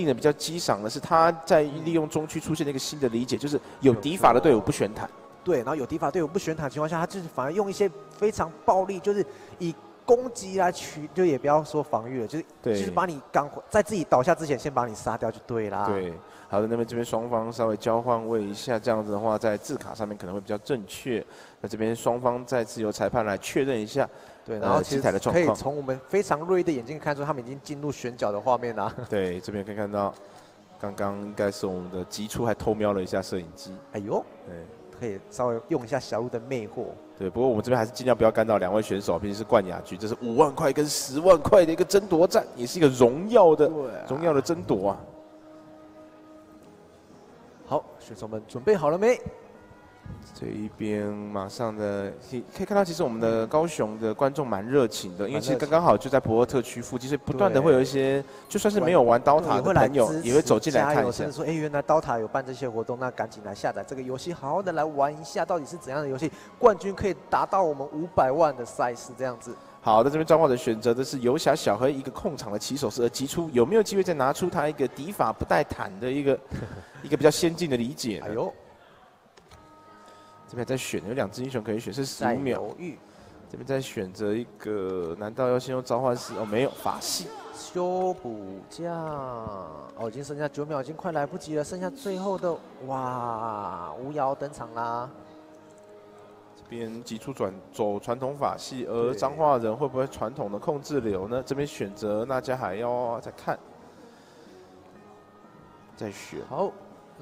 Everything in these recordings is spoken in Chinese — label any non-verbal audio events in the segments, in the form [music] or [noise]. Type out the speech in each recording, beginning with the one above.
令人比较激赏的是，他在利用中区出现了一个新的理解，就是有敌法的队伍不选坦。对，然后有敌法队伍不选坦的情况下，他就是反而用一些非常暴力，就是以攻击来取，就也不要说防御了，就是就是把你赶在自己倒下之前先把你杀掉就对啦。对，好的，那么这边双方稍微交换位一下，这样子的话，在字卡上面可能会比较正确。那这边双方再次由裁判来确认一下。对，然后其实可以从我们非常锐利的眼睛看出，他们已经进入选角的画面啦。[laughs] 对，这边可以看到，刚刚应该是我们的吉出还偷瞄了一下摄影机。哎呦，对，可以稍微用一下小鹿的魅惑。对，不过我们这边还是尽量不要干扰两位选手，毕竟是冠亚军，这是五万块跟十万块的一个争夺战，也是一个荣耀的荣耀的争夺啊。好，选手们准备好了没？这一边马上的可以看到，其实我们的高雄的观众蛮热情的，因为其实刚刚好就在博尔特区附近，所以不断的会有一些就算是没有玩刀塔的朋友，也会走进来看一下。说，哎，原来刀塔有办这些活动，那赶紧来下载这个游戏，好好的来玩一下，到底是怎样的游戏？冠军可以达到我们五百万的赛事这样子。好的，这边张浩的选择的是游侠小黑一个控场的起手式，而击出有没有机会再拿出他一个敌法不带坦的一个 [laughs] 一个比较先进的理解？哎呦。这边在选，有两只英雄可以选，是十五秒。这边在选择一个，难道要先用召唤师？哦，没有法系修补匠。哦，已经剩下九秒，已经快来不及了。剩下最后的，哇，巫妖登场啦！这边急出转走传统法系，而彰化人会不会传统的控制流呢？这边选择那家还要再看，再选。好。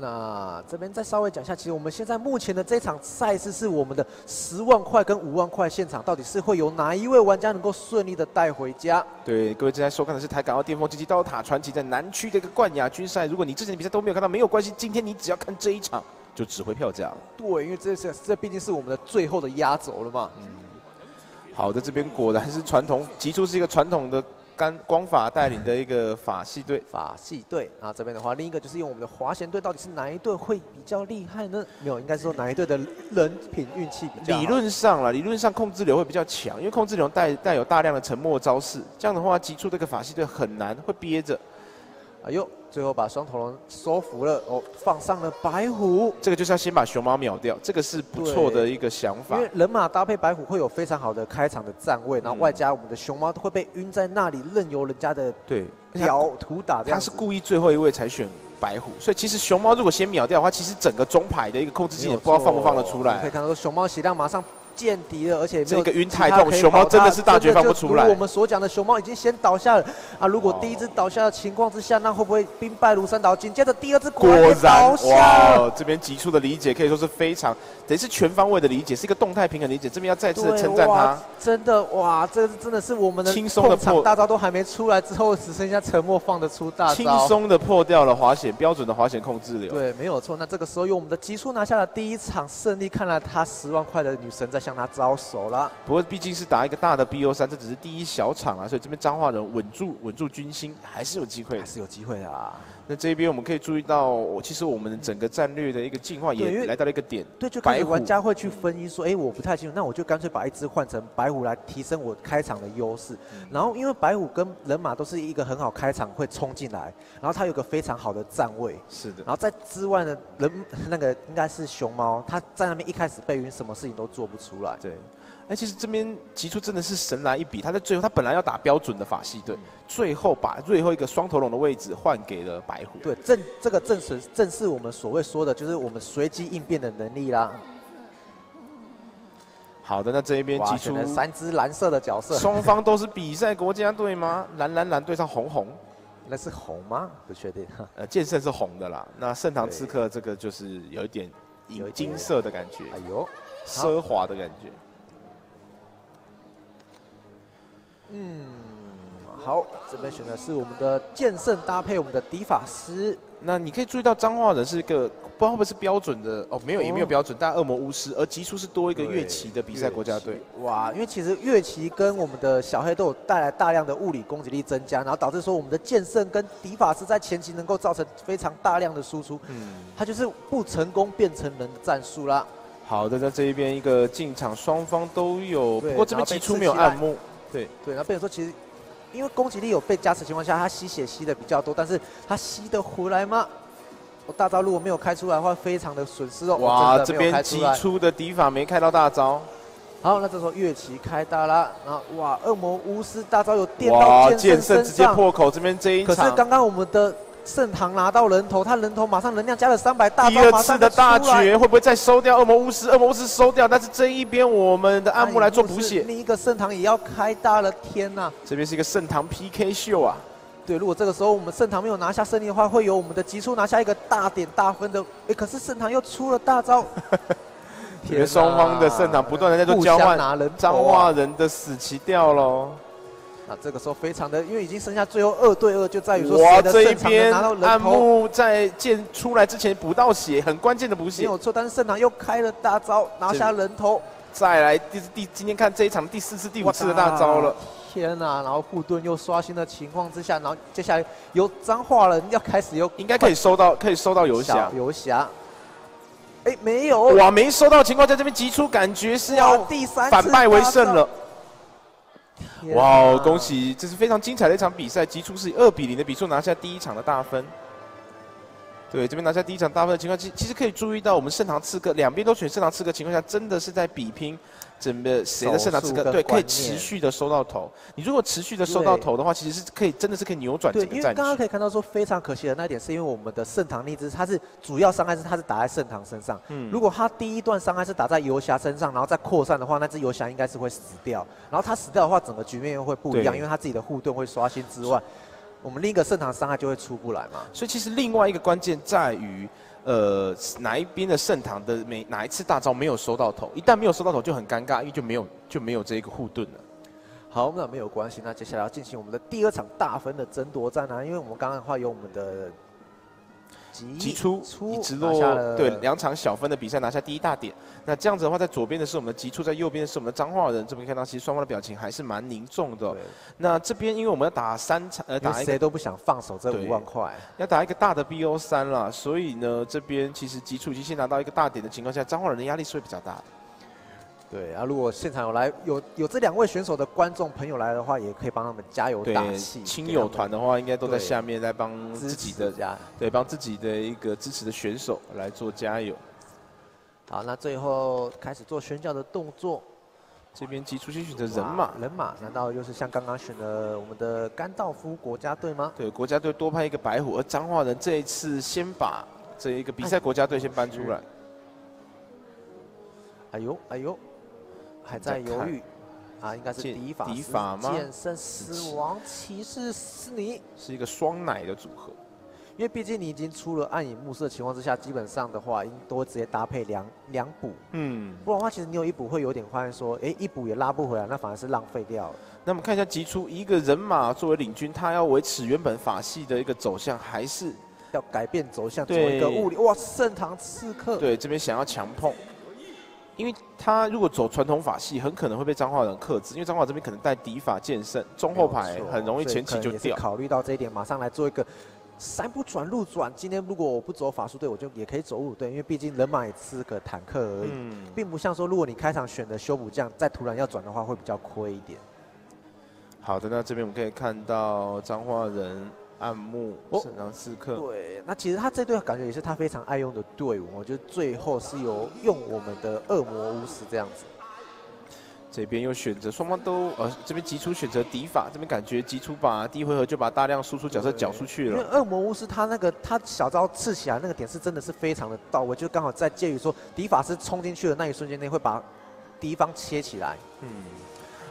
那这边再稍微讲一下，其实我们现在目前的这场赛事是我们的十万块跟五万块现场，到底是会有哪一位玩家能够顺利的带回家？对，各位正在收看的是台港澳巅峰竞技刀塔传奇在南区的一个冠亚军赛。如果你之前的比赛都没有看到，没有关系，今天你只要看这一场就指挥票价了。对，因为这是这毕竟是我们的最后的压轴了嘛。嗯，好的，这边果然是传统，提出是一个传统的。干光法带领的一个法系队，法系队啊，这边的话，另一个就是用我们的滑弦队，到底是哪一队会比较厉害呢？没有，应该是说哪一队的人品运气比较。理论上了，理论上控制流会比较强，因为控制流带带有大量的沉默招式，这样的话，击出这个法系队很难会憋着。哎呦，最后把双头龙收服了哦，放上了白虎。这个就是要先把熊猫秒掉，这个是不错的一个想法。因为人马搭配白虎会有非常好的开场的站位，然后外加我们的熊猫都会被晕在那里，任由人家的对屌图打。他是故意最后一位才选白虎，所以其实熊猫如果先秒掉的话，其实整个中排的一个控制技能不知道放不放得出来。可以看到熊猫血量马上。见敌了，而且这个晕太痛，熊猫真的是大绝放不出来。我们所讲的熊猫已经先倒下了啊！如果第一只倒下的情况之下，那会不会兵败如山倒？紧接着第二只果然倒下。这边急促的理解可以说是非常，等于是全方位的理解，是一个动态平衡理解。这边要再次的称赞他，真的哇，这真的是我们的轻松的破大招都还没出来之后，只剩下沉默放得出大招，轻松的破掉了滑险标准的滑险控制流。对，没有错。那这个时候用我们的急速拿下了第一场胜利，看来他十万块的女神在向他招手。了，不过毕竟是打一个大的 BO 三，这只是第一小场啊，所以这边彰化人稳住稳住军心，还是有机会，还是有机会的啊。那这边我们可以注意到，其实我们整个战略的一个进化也来到了一个点。对，就白玩家会去分析说，哎，我不太清楚，那我就干脆把一只换成白虎来提升我开场的优势。然后因为白虎跟人马都是一个很好开场会冲进来，然后它有个非常好的站位。是的。然后在之外呢，人那个应该是熊猫，它在那边一开始被晕，什么事情都做不出来。对。哎，其实这边吉出真的是神来一笔，他在最后他本来要打标准的法系队，最后把最后一个双头龙的位置换给了白虎。对，正这个正是正是我们所谓说的，就是我们随机应变的能力啦。好的，那这一边吉出三只蓝色的角色，双方都是比赛国家队吗？蓝蓝蓝对上红红，那是红吗？不确定。呃，剑圣是红的啦，那盛唐刺客这个就是有一点有金色的感觉，哎呦，奢华的感觉。嗯，好，这边选的是我们的剑圣搭配我们的迪法师。那你可以注意到彰化人是一个不知道会不会是标准的哦，没有也没有标准，但恶魔巫师，而吉出是多一个乐器的比赛国家队。哇，因为其实乐器跟我们的小黑都有带来大量的物理攻击力增加，然后导致说我们的剑圣跟迪法师在前期能够造成非常大量的输出。嗯，他就是不成功变成人的战术啦。好的，在这一边一个进场双方都有，不过这边吉出没有暗幕。对对，那变成说其实因为攻击力有被加持情况下，他吸血吸的比较多，但是他吸得回来吗？我大招如果没有开出来的话，非常的损失哦。哇，这边击出的敌法没开到大招。好，那这时候月旗开大啦，然后哇，恶魔巫师大招有电到剑圣直接破口，这边这一场。可是刚刚我们的圣堂拿到人头，他人头马上能量加了三百，大第二次的大绝会不会再收掉恶魔巫师？恶魔巫师收掉，但是这一边我们的暗木来做补血，另一个盛唐也要开大了，天呐！这边是一个盛唐 PK 秀啊。对，如果这个时候我们盛唐没有拿下胜利的话，会有我们的吉出拿下一个大点大分的。哎，可是盛唐又出了大招。[laughs] 双方的圣堂不断的在做交换，拿人啊、彰化人的死棋掉喽。那这个时候非常的，因为已经剩下最后二对二，就在于说谁的圣堂拿到人头。暗木在剑出来之前补到血，很关键的补血。没有错，但是圣堂又开了大招，拿下人头。再来第第今天看这一场第四次、第五次的大招了。天呐！然后护盾又刷新的情况之下，然后接下来由脏话人要开始又应该可以收到，可以收到游侠。游侠。哎，没有哇！没收到情况，在这边急出，感觉是要第三反败为胜了。哇哦！恭喜，这是非常精彩的一场比赛，吉出是以二比零的比数拿下第一场的大分。对，这边拿下第一场大分的情况，其其实可以注意到，我们盛唐刺客两边都选盛唐刺客情况下，真的是在比拼。整个谁的圣堂刺客对可以持续的收到头？你如果持续的收到头的话，其实是可以真的是可以扭转整个战局。因为刚刚可以看到说非常可惜的那一点，是因为我们的圣堂逆之，它是主要伤害是它是打在圣堂身上。嗯，如果它第一段伤害是打在游侠身上，然后再扩散的话，那只游侠应该是会死掉。然后它死掉的话，整个局面又会不一样，因为它自己的护盾会刷新之外，我们另一个圣堂伤害就会出不来嘛。所以其实另外一个关键在于。呃，哪一边的盛唐的每哪一次大招没有收到头？一旦没有收到头，就很尴尬，因为就没有就没有这一个护盾了。好，那没有关系，那接下来要进行我们的第二场大分的争夺战啊！因为我们刚刚的话有我们的。击出，一直落对两场小分的比赛拿下第一大点。那这样子的话，在左边的是我们的急出，在右边的是我们的彰化人。这边看到，其实双方的表情还是蛮凝重的。那这边因为我们要打三场，呃，打谁都不想放手这五万块，要打一个大的 BO 三了。所以呢，这边其实急出已经先拿到一个大点的情况下，彰化人的压力是会比较大的。对啊，如果现场有来有有这两位选手的观众朋友来的话，也可以帮他们加油打气。亲友团的话，应该都在下面在帮自己的家，对，帮自己的一个支持的选手来做加油。好，那最后开始做宣教的动作。这边急出先选择人马，人马难道又是像刚刚选的我们的甘道夫国家队吗？对，国家队多派一个白虎，而彰化人这一次先把这一个比赛国家队先搬出来。哎呦，哎呦。还在犹豫，啊，应该是敌法敌法吗？剑圣死亡骑士是你，是一个双奶的组合，因为毕竟你已经出了暗影暮色的情况之下，基本上的话，应都直接搭配两两补，嗯，不然的话，其实你有一补会有点发现说，哎，一补也拉不回来，那反而是浪费掉了。那我们看一下，集出一个人马作为领军，他要维持原本法系的一个走向，还是要改变走向，做一个物理？哇，圣堂刺客，对，这边想要强碰。因为他如果走传统法系，很可能会被彰化人克制。因为彰化这边可能带敌法剑圣，中后排很容易前期就掉。考虑到这一点，马上来做一个三不转路转。今天如果我不走法术队，我就也可以走路队，因为毕竟人马也是个坦克而已，并不像说如果你开场选的修补匠，再突然要转的话，会比较亏一点。好的，那这边我们可以看到彰化人。暗木圣堂刺客，对，那其实他这队感觉也是他非常爱用的队伍。我觉得最后是有用我们的恶魔巫师这样子。这边又选择双方都呃，这边急出选择敌法，这边感觉急出把第一回合就把大量输出角色缴出去了。因为恶魔巫师他那个他小招刺起来那个点是真的是非常的到位，就刚好在介于说敌法师冲进去的那一瞬间内会把敌方切起来。嗯。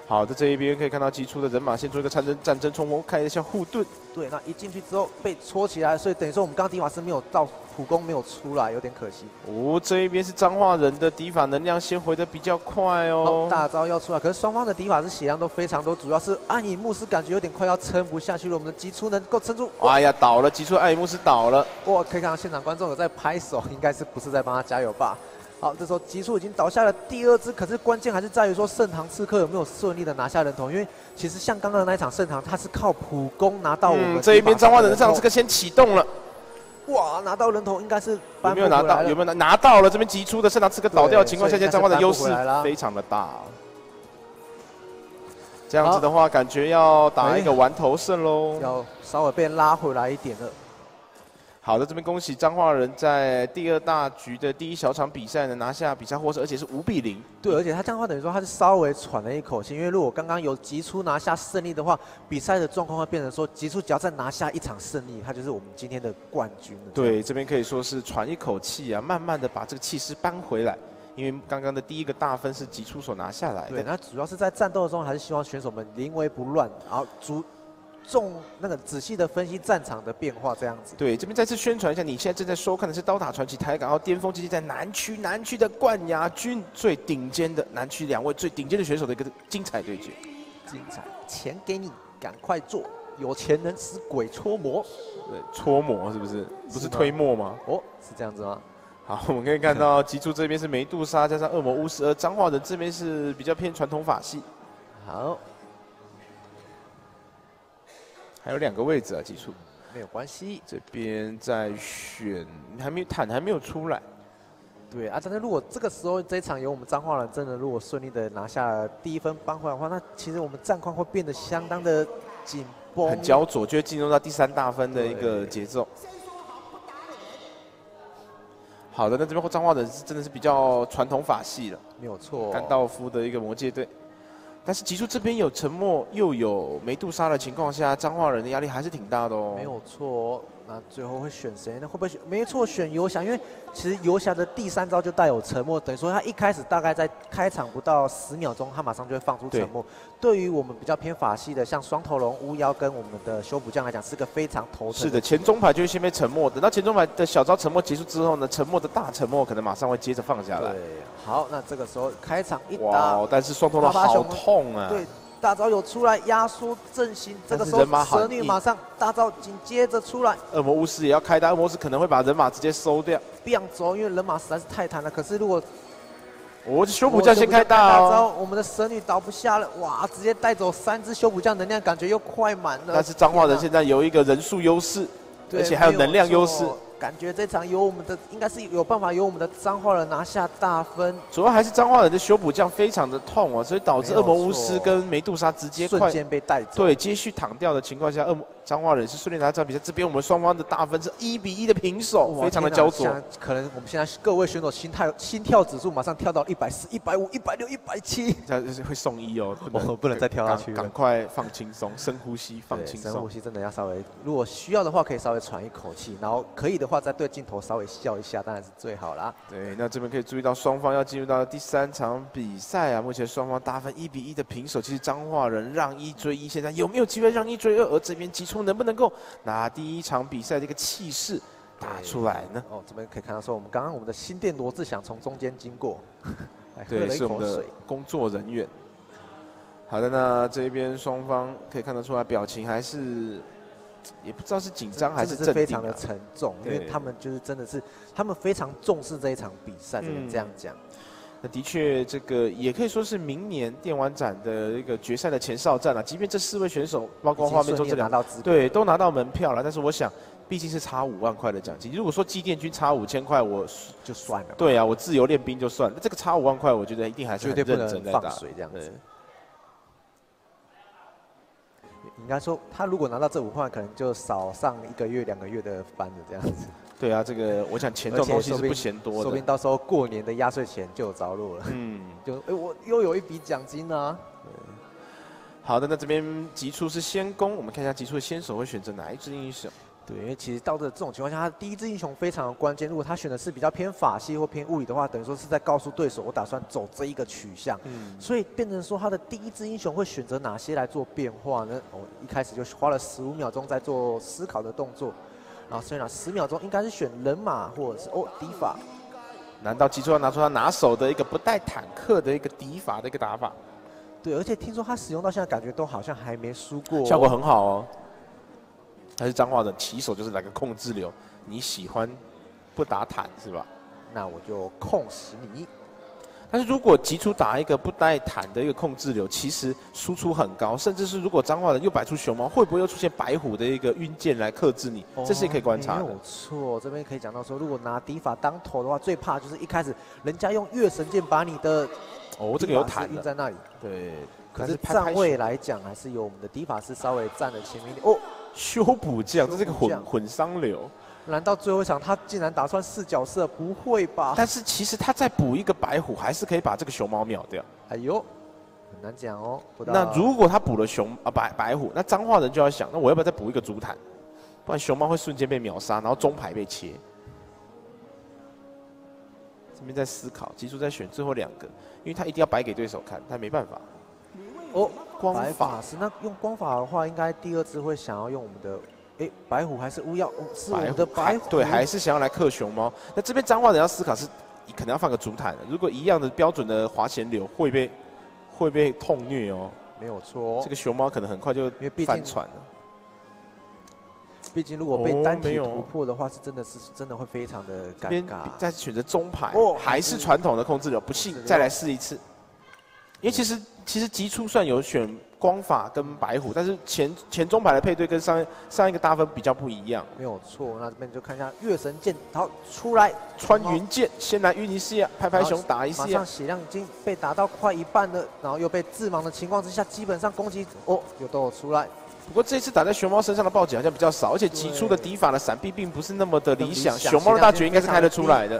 好的，这一边可以看到击出的人马先做一个战争战争冲锋，看一下护盾。对，那一进去之后被戳起来，所以等于说我们刚刚敌法师没有到普攻没有出来，有点可惜。哦，这一边是彰化人的敌法能量先回的比较快哦。大招要出来，可是双方的敌法师血量都非常多，主要是暗影牧师感觉有点快要撑不下去了。我们的击出能够撑住？哎呀，倒了！击出暗影牧师倒了。哇，可以看到现场观众有在拍手，应该是不是在帮他加油吧？好，这时候极速已经倒下了第二只，可是关键还是在于说盛唐刺客有没有顺利的拿下人头，因为其实像刚刚的那一场盛唐，他是靠普攻拿到我们这一边张化人的圣堂刺客先启动了，哇，拿到人头应该是有没有拿到？有没有拿？拿到了，这边急出的盛唐刺客倒掉的情况下，现在张化的优势非常的大。这样子的话，感觉要打一个完头胜喽，要稍微被拉回来一点了。好的，这边恭喜彰化人在第二大局的第一小场比赛呢拿下比赛获胜，而且是五比零。对，而且他这样的话等于说他是稍微喘了一口气，因为如果刚刚有急出拿下胜利的话，比赛的状况会变成说急出只要再拿下一场胜利，他就是我们今天的冠军了。对，这边可以说是喘一口气啊，慢慢的把这个气势扳回来，因为刚刚的第一个大分是急出所拿下来的。对，那主要是在战斗中还是希望选手们临危不乱，然后主。重那个仔细的分析战场的变化，这样子。对，这边再次宣传一下，你现在正在收看的是《刀塔传奇》台港澳巅峰之际，在南区南区的冠亚军最顶尖的南区两位最顶尖的选手的一个精彩对决。精彩，钱给你，赶快做，有钱能使鬼搓磨。对，搓磨是不是？不是推磨吗？哦，是这样子吗？好，我们可以看到，吉柱这边是梅杜莎加上恶魔巫师，而彰化的这边是比较偏传统法系。好。还有两个位置啊，基础没有关系。这边在选，还没坦还没有出来。对啊，但是如果这个时候这一场由我们彰化人真的如果顺利的拿下第一分扳回来的话，那其实我们战况会变得相当的紧绷，很焦灼，就会进入到第三大分的一个节奏。好的，那这边彰化人是真的是比较传统法系了，没有错。甘道夫的一个魔界队。但是吉出这边有沉默又有梅杜莎的情况下，彰化人的压力还是挺大的哦。没有错。那最后会选谁呢？会不会选？没错，选游侠，因为其实游侠的第三招就带有沉默，等于说他一开始大概在开场不到十秒钟，他马上就会放出沉默。对于我们比较偏法系的，像双头龙、巫妖跟我们的修补匠来讲，是个非常头疼。是的，前中排就是先被沉默，等到前中排的小招沉默结束之后呢，沉默的大沉默可能马上会接着放下来。对，好，那这个时候开场一打，但是双头龙好痛啊。对。大招有出来压缩阵型，这个时候蛇女马上大招紧接着出来，恶魔巫师也要开大，恶魔巫师可能会把人马直接收掉，不想走，因为人马实在是太弹了。可是如果我修补匠先开大招，我们的蛇女倒不下了，哇，直接带走三只修补匠，能量感觉又快满了。但是彰化人现在有一个人数优势，而且还有能量优势。感觉这场由我们的应该是有办法由我们的彰化人拿下大分，主要还是彰化人的修补匠非常的痛啊，所以导致恶魔巫师跟梅杜莎直接瞬间被带走，对，接续躺掉的情况下，恶魔。彰化人是顺利拿下这场比赛，这边我们双方的大分是一比一的平手，非常的焦灼。可能我们现在各位选手心态、心跳指数马上跳到一百四、一百五、一百六、一百七，这样会送医哦，[laughs] 不能不能再跳下去赶快放轻松，深呼吸，放轻松。深呼吸真的要稍微，如果需要的话可以稍微喘一口气，然后可以的话再对镜头稍微笑一下，当然是最好啦。对，那这边可以注意到双方要进入到第三场比赛啊，目前双方大分一比一的平手，其实彰化人让一追一，现在有没有机会让一追二？而这边击出能不能够？拿第一场比赛的一个气势打出来呢？哦，这边可以看到说，我们刚刚我们的新电罗志祥从中间经过，对，是我们的工作人员。好的，那这边双方可以看得出来，表情还是也不知道是紧张还是非常的沉重，因为他们就是真的是他们非常重视这一场比赛，只能这样讲。那的确，这个也可以说是明年电玩展的一个决赛的前哨战了。即便这四位选手，包括画面中这两对都拿到门票了，但是我想，毕竟是差五万块的奖金。如果说机电军差五千块，我就算了。对啊，我自由练兵就算了。这个差五万块，我觉得一定还是很认真在打。这样子。应该说，他如果拿到这五万，可能就少上一个月、两个月的班的这样子。对啊，这个我想钱这种东西是不嫌多的，说不定到时候过年的压岁钱就有着落了。嗯，就哎，我又有一笔奖金啊。好的，那这边吉出是先攻，我们看一下吉出的先手会选择哪一支英雄？对，因为其实到这这种情况下，他第一支英雄非常的关键。如果他选的是比较偏法系或偏物理的话，等于说是在告诉对手，我打算走这一个取向。嗯，所以变成说他的第一支英雄会选择哪些来做变化呢？我一开始就花了十五秒钟在做思考的动作。然后虽然十秒钟应该是选人马或者是哦敌法，难道吉出要拿出他拿手的一个不带坦克的一个敌法的一个打法？对，而且听说他使用到现在感觉都好像还没输过，效果很好哦。还是脏话的起手就是来个控制流，你喜欢不打坦是吧？那我就控死你。但是如果急出打一个不带坦的一个控制流，其实输出很高，甚至是如果脏话人又摆出熊猫，会不会又出现白虎的一个晕剑来克制你？这是可以观察的。没有错，这边可以讲到说，如果拿敌法当头的话，最怕就是一开始人家用月神剑把你的哦，这个有坦晕在那里。对。可是站位来讲，还是由我们的迪法师稍微站的前面一点。哦，[laughs] 修补匠，这是个混混伤流。难道最后一场他竟然打算四角色？不会吧？但是其实他再补一个白虎，还是可以把这个熊猫秒掉。哎呦，很难讲哦。那如果他补了熊啊白白虎，那脏话人就要想，那我要不要再补一个竹坦？不然熊猫会瞬间被秒杀，然后中牌被切。这边在思考，吉叔在选最后两个，因为他一定要摆给对手看，他没办法。哦，光法师，那用光法的话，应该第二次会想要用我们的。哎，白虎还是巫妖？是我的白虎。对，还是想要来克熊猫。那这边脏话人要思考是，可能要放个竹坦。如果一样的标准的滑弦流，会被会被痛虐哦。没有错，这个熊猫可能很快就翻船了。毕竟如果被单体突破的话，是真的是真的会非常的尴尬。再选择中牌，还是传统的控制流，不信再来试一次。因为其实其实极初算有选。光法跟白虎，但是前前中排的配对跟上上一个大分比较不一样。没有错，那这边就看一下月神剑，好出来穿云剑，先来晕一下，拍拍熊打一下。马上血量已经被打到快一半了，然后又被致盲的情况之下，基本上攻击哦有都有出来。不过这次打在熊猫身上的暴击好像比较少，而且击出的敌法的闪避并不是那么的理想。熊猫的大绝应该是开得出来的。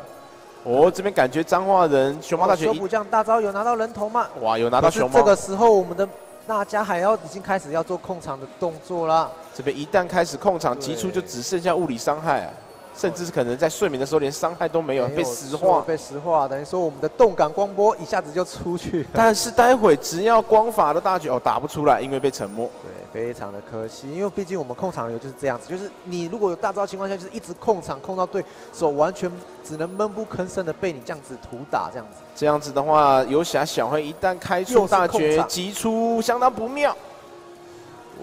哦，这边感觉脏话人熊猫大学修补将大招有拿到人头吗？哇，有拿到熊猫。这个时候我们的。大家海妖已经开始要做控场的动作了。这边一旦开始控场，急出就只剩下物理伤害，甚至是可能在睡眠的时候连伤害都没有，被石化。被石化，等于说我们的动感光波一下子就出去。[laughs] 但是待会只要光法的大绝哦打不出来，因为被沉默。对，非常的可惜，因为毕竟我们控场流就是这样子，就是你如果有大招情况下，就是一直控场控到对手完全只能闷不吭声的被你这样子屠打这样子。这样子的话，游侠小黑一旦开出大绝，急出相当不妙。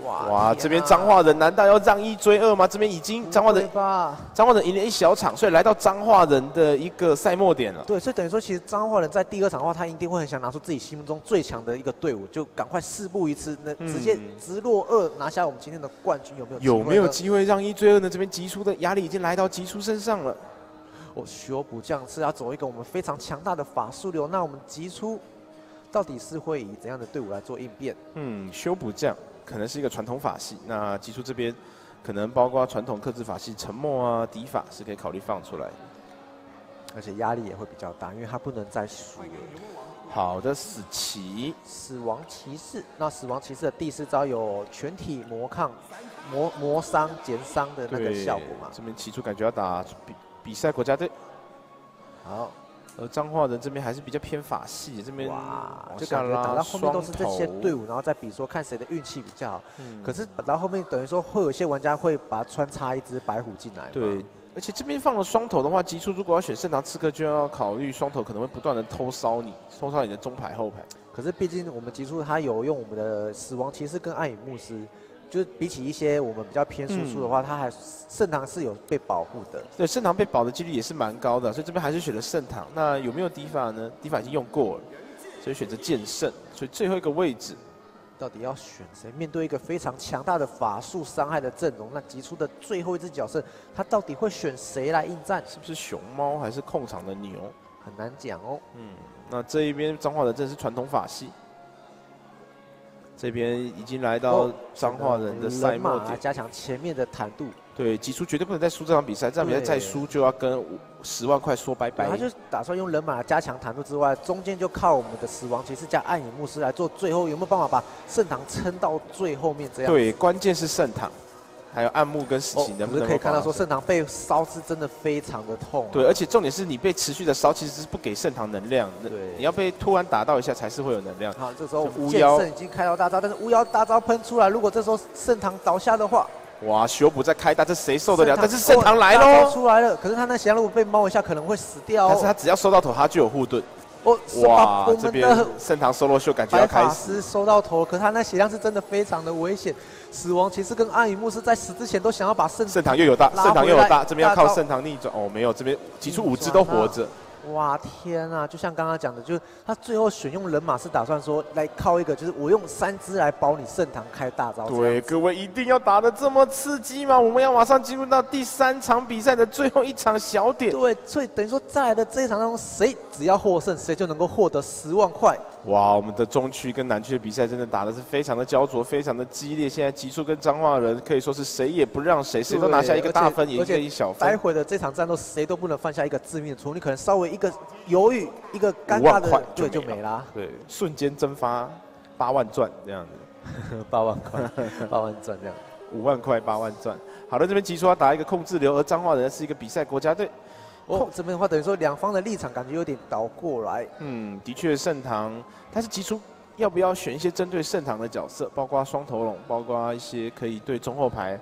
哇哇，这边脏话人难道要让一追二吗？这边已经脏话人，脏话人赢了一小场，所以来到脏话人的一个赛末点了。对，所以等于说，其实脏话人在第二场的话，他一定会很想拿出自己心目中最强的一个队伍，就赶快四步一次，那直接直落二拿下我们今天的冠军，有没有？有没有机会让一追二呢？这边急出的压力已经来到急出身上了。我修补将是要走一个我们非常强大的法术流，那我们急出到底是会以怎样的队伍来做应变？嗯，修补将可能是一个传统法系，那急出这边可能包括传统克制法系沉默啊、敌法是可以考虑放出来，而且压力也会比较大，因为他不能再输了。好的，死骑，死亡骑士。那死亡骑士的第四招有全体魔抗、魔魔伤减伤的那个效果嘛？这边起初感觉要打比。比赛国家队，好，而彰化人这边还是比较偏法系，这边哇，就感觉打到后面都是这些队伍，然后再比说看谁的运气比较好。嗯，可是打到后面等于说会有一些玩家会把它穿插一只白虎进来。对，而且这边放了双头的话，极速如果要选圣堂刺客，就要考虑双头可能会不断的偷烧你，偷烧你的中排后排。可是毕竟我们极速它有用我们的死亡骑士跟暗影牧师。就是比起一些我们比较偏输出的话，它还圣唐是有被保护的。对，圣唐被保的几率也是蛮高的，所以这边还是选择圣唐。那有没有敌法呢？敌法已经用过了，所以选择剑圣。所以最后一个位置，到底要选谁？面对一个非常强大的法术伤害的阵容，那急出的最后一只角色，他到底会选谁来应战？是不是熊猫还是控场的牛？很难讲哦。嗯，那这一边脏话的正是传统法系。这边已经来到彰化人的赛末点，加强前面的坦度。对，挤出绝对不能再输这场比赛，这场比赛再输就要跟十万块说拜拜。他就打算用人马加强坦度之外，中间就靠我们的死亡骑士加暗影牧师来做最后有没有办法把圣堂撑到最后面这样？对，关键是圣堂。还有暗木跟死刑能不能可以看到说圣堂被烧是真的非常的痛。对，而且重点是你被持续的烧，其实是不给圣堂能量。对，你要被突然打到一下才是会有能量。好，这时候巫妖已经开到大招，但是巫妖大招喷出来，如果这时候圣堂倒下的话，哇，修补在开大，这谁受得了？但是圣堂来喽，出来了。可是他那血量如果被猫一下，可能会死掉。但是他只要收到头，他就有护盾。哦，哇，这边圣堂 solo 秀感觉要开始。法师收到头，可他那血量是真的非常的危险。死亡骑士跟暗影牧师在死之前都想要把圣圣堂又有大，圣堂又有大，这边要靠圣堂逆转。哦，没有，这边挤出五只都活着。哇天啊！就像刚刚讲的，就是他最后选用人马是打算说来靠一个，就是我用三只来保你圣堂开大招。对，各位一定要打的这么刺激吗？我们要马上进入到第三场比赛的最后一场小点。对，所以等于说再来的这一场当中，谁只要获胜，谁就能够获得十万块。哇，我们的中区跟南区的比赛真的打的是非常的焦灼，非常的激烈。现在极速跟彰化人可以说是谁也不让谁，谁都拿下一个大分，一个一小分。待会的这场战斗，谁都不能犯下一个致命的错误。你可能稍微一个犹豫，一个尴尬的，对，就没了。对，瞬间蒸发八万钻这样子，[laughs] 八万块，[laughs] 八万钻这样，五万块八万钻。好了，这边极速要打一个控制流，而彰化人是一个比赛国家队。哦，这边的话等于说两方的立场感觉有点倒过来。嗯，的确，盛唐他是提出要不要选一些针对盛唐的角色，包括双头龙，包括一些可以对中后排。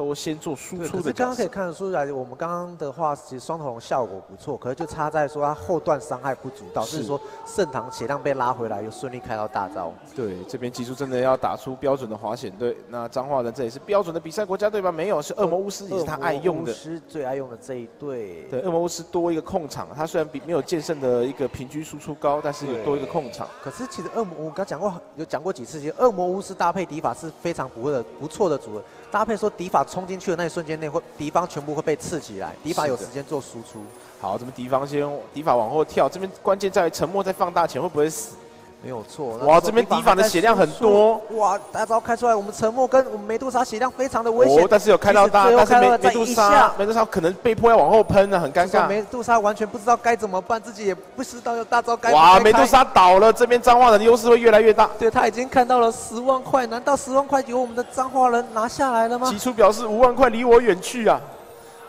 都先做输出的。刚刚可以看得出来，我们刚刚的话其实双头龙效果不错，可是就差在说它后段伤害不足，导致说盛唐血量被拉回来，又顺利开到大招。对，这边技术真的要打出标准的滑险队。那张化人这也是标准的比赛国家队吧？没有，是恶魔巫师也是他爱用的。巫师最爱用的这一队。对，恶魔巫师多一个控场，他虽然比没有剑圣的一个平均输出高，但是有多一个控场。可是其实恶魔我刚讲过有讲过几次，其实恶魔巫师搭配敌法是非常不错的不错的组合。搭配说敌法冲进去的那一瞬间内，会敌方全部会被刺起来，敌法有时间做输出。好，这边敌方先敌法往后跳，这边关键在于沉默在放大前会不会死。没有错，哇，这边敌反的血量很多，哇，大招开出来，我们沉默跟我们梅杜莎血量非常的危险，但是有开到大，但是梅梅杜莎，梅杜莎可能被迫要往后喷了，很尴尬。梅杜莎完全不知道该怎么办，自己也不知道要大招该。哇，梅杜莎倒了，这边脏话的优势会越来越大。对他已经看到了十万块，难道十万块由我们的脏话人拿下来了吗？起初表示五万块离我远去啊。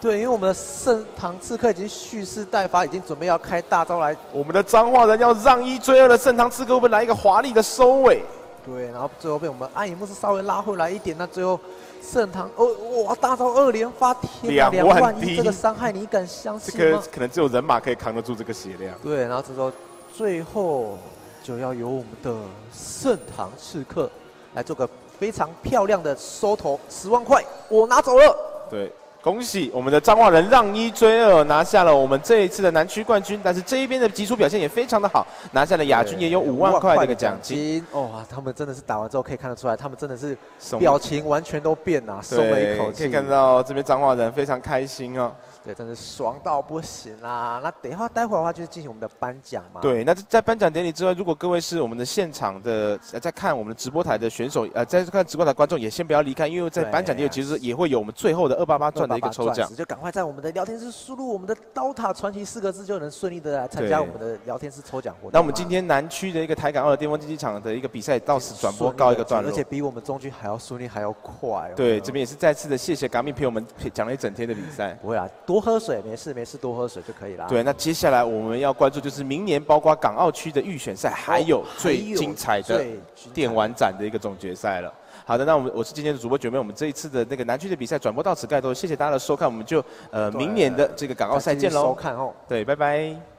对，因为我们的盛唐刺客已经蓄势待发，已经准备要开大招来。我们的脏话人要让一追二的盛唐刺客会不会来一个华丽的收尾？对，然后最后被我们暗影牧师稍微拉回来一点，那最后盛唐哦哇大招二连发，天两万一这个伤害你敢相信吗？这个可能只有人马可以扛得住这个血量。对，然后这时候最后就要由我们的盛唐刺客来做个非常漂亮的收头，十万块我拿走了。对。恭喜我们的彰化人让一追二拿下了我们这一次的南区冠军，但是这一边的集出表现也非常的好，拿下了亚军，也有五万块的一个奖金。哇，他们真的是打完之后可以看得出来，他们真的是表情完全都变了，松了一口气。可以看到这边彰化人非常开心哦。对，真是爽到不行啦！那等一下，待会儿的话就是进行我们的颁奖嘛。对，那在颁奖典礼之外，如果各位是我们的现场的在看我们的直播台的选手，呃，在看直播台观众也先不要离开，因为在颁奖典礼其实也会有我们最后的二八八钻的一个抽奖，就赶快在我们的聊天室输入我们的“刀塔传奇”四个字，就能顺利的来参加我们的聊天室抽奖活动。那我们今天南区的一个台港澳的巅峰竞技场的一个比赛到此转播告一个段落，而且比我们中区还要顺利，还要快。对，这边也是再次的谢谢港米陪我们讲了一整天的比赛。不会啊，多喝水，没事。没事，多喝水就可以了。对，那接下来我们要关注就是明年包括港澳区的预选赛，还有最精彩的电玩展的一个总决赛了。好的，那我们我是今天的主播九妹，我们这一次的那个南区的比赛转播到此盖头，谢谢大家的收看，我们就呃明年的这个港澳赛见喽。收看哦，对，拜拜。